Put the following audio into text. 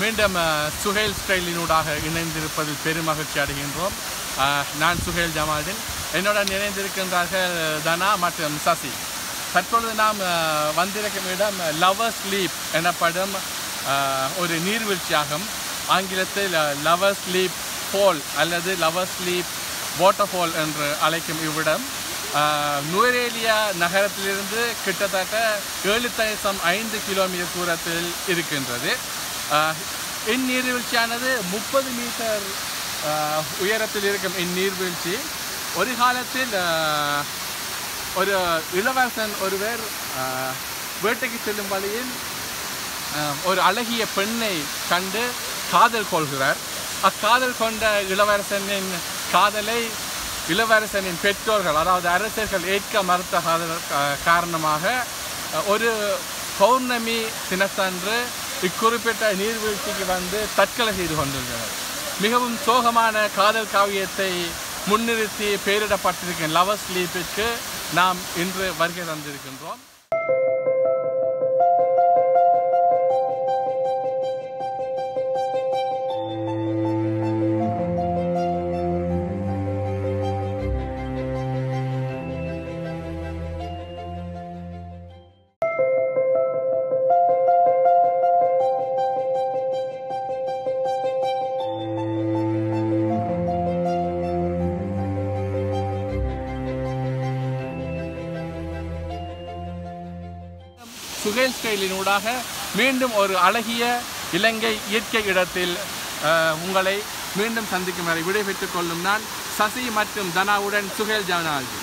மீண்டும் சுஹேல் ஸ்டைலினூடாக இணைந்திருப்பதில் பெருமகிழ்ச்சி அடைகின்றோம். நான் சுஹேல் ஜமாலுதீன். என்னுடன் இணைந்திருக்கின்றார்கள் தனா மற்றும் சசி. தற்பொழுது நாம் வந்திருக்கும் இடம் லவர் ஸ்லீப் எனப்படும் ஒரு நீர்வீழ்ச்சியாகும். ஆங்கிலத்தில் லவர்ஸ் ஸ்லீப் ஃபால் அல்லது லவர் ஸ்லீப் வாட்டர்ஃபால் என்று அழைக்கும் இவ்விடம். நுவரேலியா நகரத்திலிருந்து கிட்டத்தட்ட ஏழு தசம் ஐந்து கிலோமீட்டர் தூரத்தில் இருக்கின்றது. இந்நீர்வீழ்ச்சியானது முப்பது மீட்டர் உயரத்தில் இருக்கும் இந்நீர்வீழ்ச்சி ஒரு காலத்தில் ஒரு இளவரசன் ஒருவர் வேட்டைக்கு செல்லும் வழியில் ஒரு அழகிய பெண்ணை கண்டு காதல் கொள்கிறார். அக்காதல் கொண்ட இளவரசனின் காதலை இளவரசனின் பெற்றோர்கள் அதாவது அரசர்கள் ஏற்க மறுத்த காரணமாக ஒரு பௌர்ணமி தினத்தன்று இக்குறிப்பிட்ட நீர்வீழ்ச்சிக்கு வந்து தற்கொலை செய்து கொண்டிருக்கிறார் மிகவும் சோகமான காதல் காவியத்தை முன்னிறுத்தி பெயரிடப்பட்டிருக்கும் லவர்ஸ் ஸ்லீப்பிற்கு நாம் இன்று வருகை தந்திருக்கின்றோம். சுகேல் ஸ்டைலினூடாக மீண்டும் ஒரு அழகிய இலங்கை இயற்கை இடத்தில் உங்களை மீண்டும் சந்திக்கும் வரை விடைபெற்றுக் கொள்ளும் நான் சசி மற்றும் தனாவுடன் சுகேல் ஜானாஜி